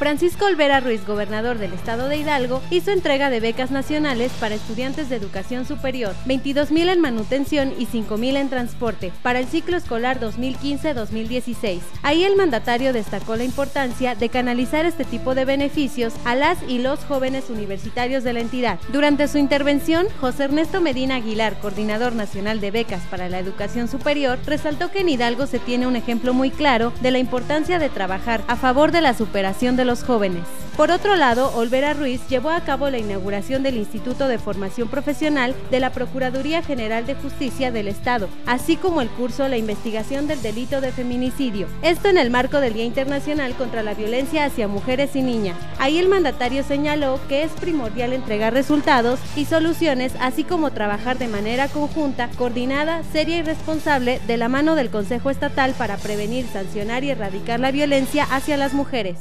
Francisco Olvera Ruiz, gobernador del estado de Hidalgo, hizo entrega de becas nacionales para estudiantes de educación superior, 22 mil en manutención y 5 mil en transporte, para el ciclo escolar 2015-2016. Ahí el mandatario destacó la importancia de canalizar este tipo de beneficios a las y los jóvenes universitarios de la entidad. Durante su intervención, José Ernesto Medina Aguilar, coordinador nacional de becas para la educación superior, resaltó que en Hidalgo se tiene un ejemplo muy claro de la importancia de trabajar a favor de la superación de jóvenes. Por otro lado, Olvera Ruiz llevó a cabo la inauguración del Instituto de Formación Profesional de la Procuraduría General de Justicia del Estado, así como el curso La investigación del delito de feminicidio. Esto en el marco del Día Internacional contra la Violencia hacia Mujeres y Niñas. Ahí el mandatario señaló que es primordial entregar resultados y soluciones, así como trabajar de manera conjunta, coordinada, seria y responsable de la mano del Consejo Estatal para prevenir, sancionar y erradicar la violencia hacia las mujeres.